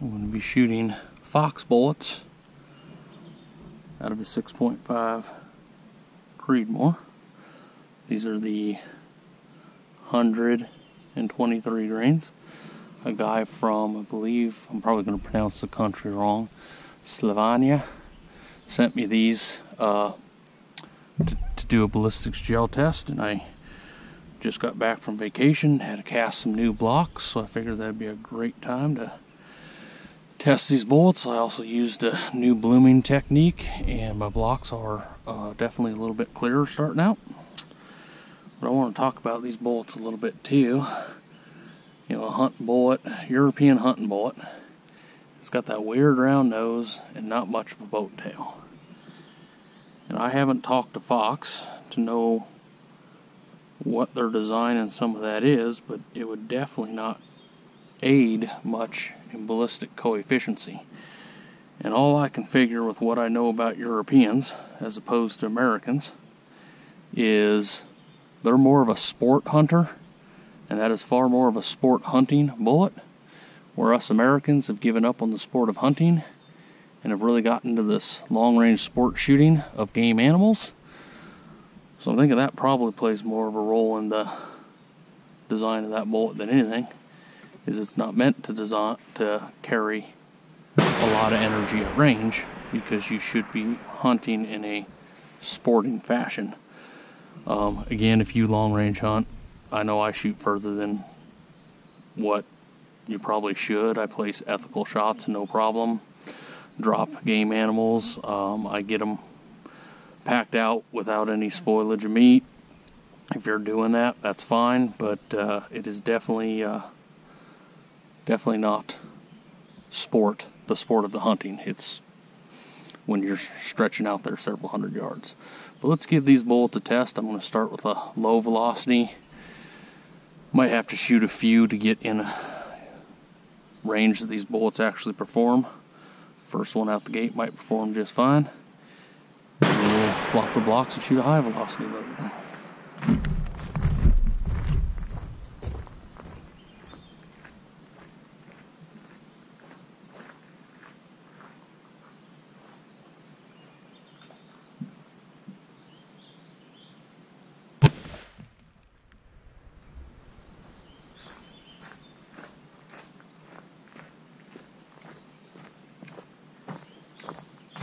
I'm going to be shooting Fox bullets out of a 6.5 Creedmoor. These are the 123 grains. A guy from, I believe, I'm probably going to pronounce the country wrong, Slovenia, sent me these uh, to, to do a ballistics gel test, and I just got back from vacation, had to cast some new blocks, so I figured that'd be a great time to test these bullets. I also used a new blooming technique, and my blocks are uh, definitely a little bit clearer starting out. But I want to talk about these bullets a little bit too. You know, a hunting bullet, European hunting bullet. It's got that weird round nose and not much of a boat tail. And I haven't talked to Fox to know what their design and some of that is, but it would definitely not aid much in ballistic coefficiency. And all I can figure with what I know about Europeans as opposed to Americans is they're more of a sport hunter, and that is far more of a sport hunting bullet, where us Americans have given up on the sport of hunting and have really gotten into this long range sport shooting of game animals. So I'm thinking that probably plays more of a role in the design of that bullet than anything. Is it's not meant to design to carry a lot of energy at range because you should be hunting in a sporting fashion. Um, again, if you long range hunt, I know I shoot further than what you probably should. I place ethical shots, no problem. Drop game animals. Um, I get them packed out without any spoilage of meat. If you're doing that, that's fine, but uh, it is definitely uh, definitely not sport, the sport of the hunting. It's when you're stretching out there several hundred yards. But let's give these bullets a test. I'm going to start with a low velocity. Might have to shoot a few to get in a range that these bullets actually perform. First one out the gate might perform just fine. And we'll flop the blocks and shoot a high velocity load.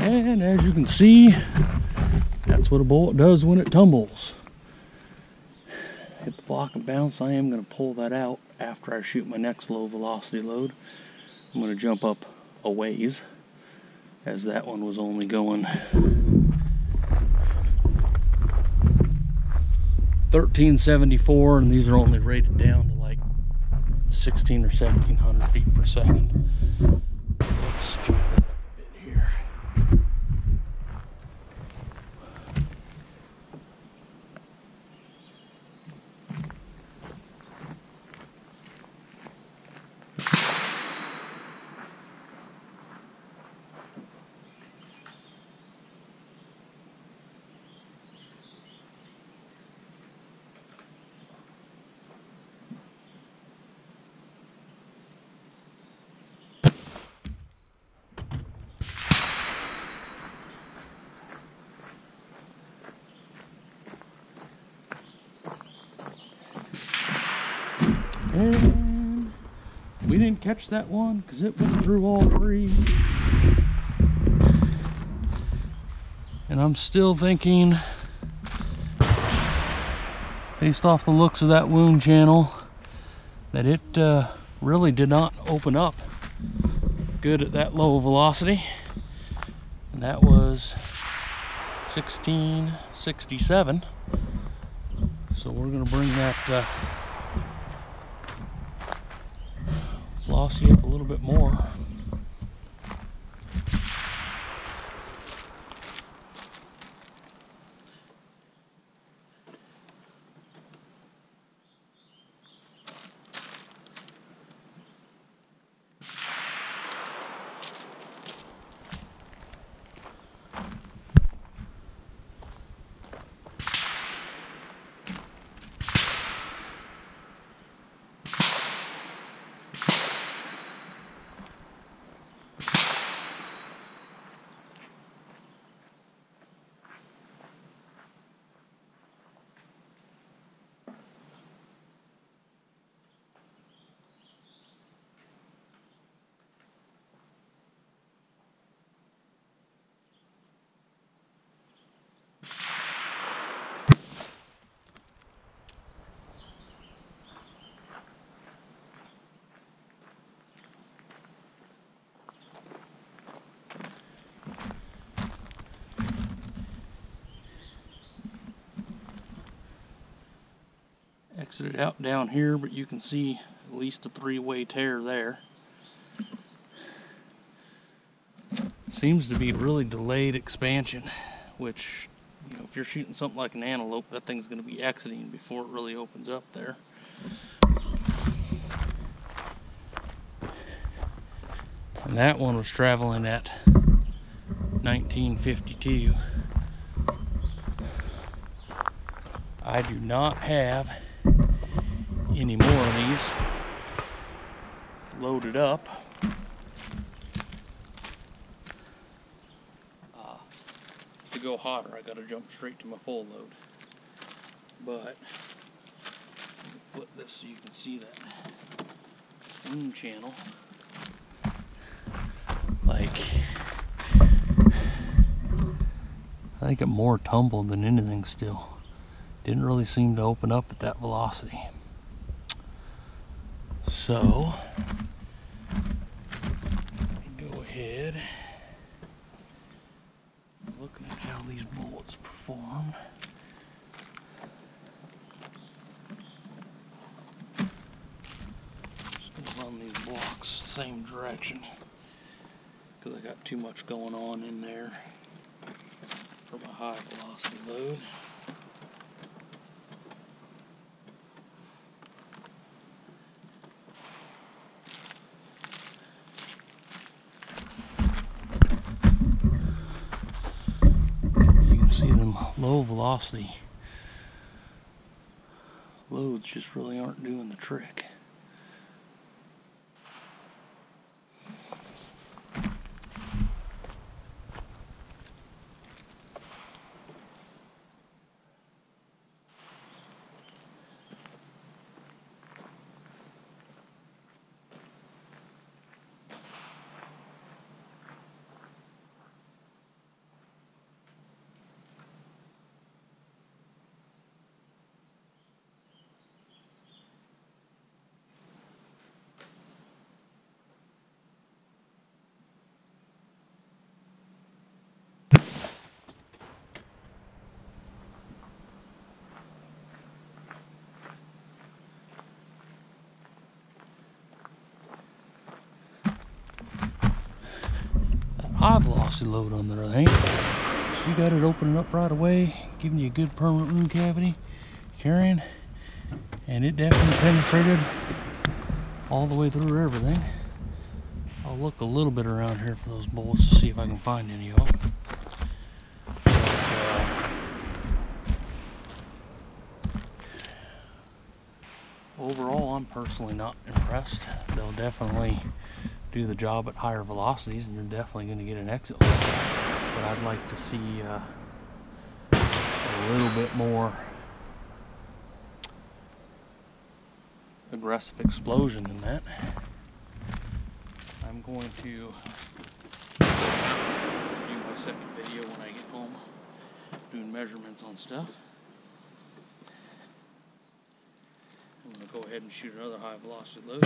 And as you can see, that's what a bullet does when it tumbles. Hit the block and bounce. I am going to pull that out after I shoot my next low velocity load. I'm going to jump up a ways as that one was only going 1374 and these are only rated down to like 16 or 1700 feet per second. And we didn't catch that one because it went through all three. And I'm still thinking, based off the looks of that wound channel, that it uh, really did not open up good at that low velocity. And that was 1667. So we're going to bring that. Uh, velocity up a little bit more. Exited out down here, but you can see at least a three-way tear there. Seems to be really delayed expansion, which, you know, if you're shooting something like an antelope, that thing's going to be exiting before it really opens up there. And that one was traveling at 1952. I do not have any more of these loaded up. Uh, to go hotter, I gotta jump straight to my full load. But, flip this so you can see that wound channel. Like, I think it more tumbled than anything still. Didn't really seem to open up at that velocity. So, go ahead. Looking at how these bullets perform. Just gonna run these blocks same direction because I got too much going on in there for my high velocity load. See them low velocity loads just really aren't doing the trick. That load on the other hand, you got it opening up right away, giving you a good permanent wound cavity, carrying, and it definitely penetrated all the way through everything. I'll look a little bit around here for those bullets to see if I can find any of them. Uh, overall, I'm personally not impressed. They'll definitely do the job at higher velocities, and you're definitely going to get an exit load. But I'd like to see uh, a little bit more aggressive explosion than that. I'm going to, to do my second video when I get home, doing measurements on stuff. I'm going to go ahead and shoot another high velocity load.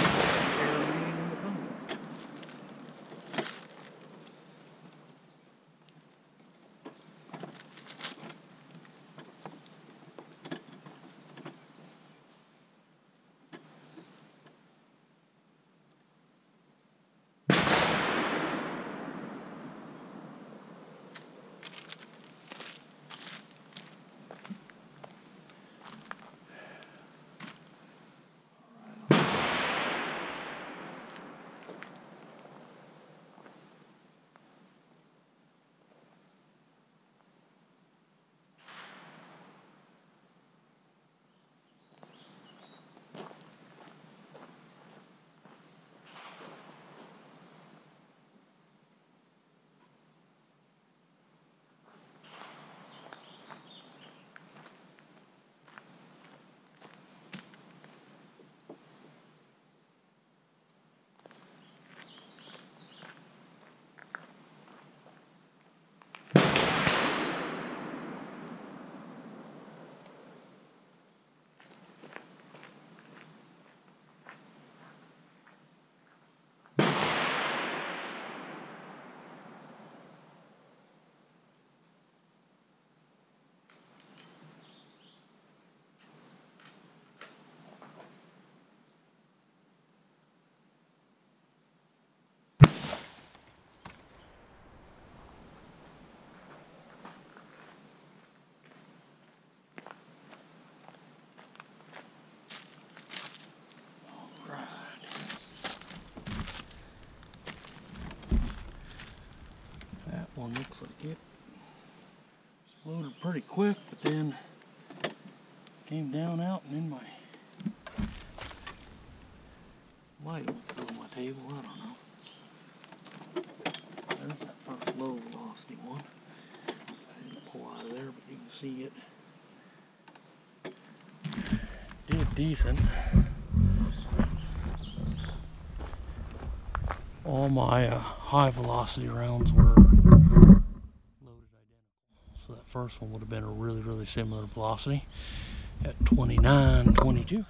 One looks like it exploded pretty quick, but then came down out and in my fell on my table, I don't know. There's that first low velocity one. I didn't pull out of there, but you can see it did decent. All my uh, high velocity rounds were loaded identical. So that first one would have been a really, really similar velocity at 29, 22.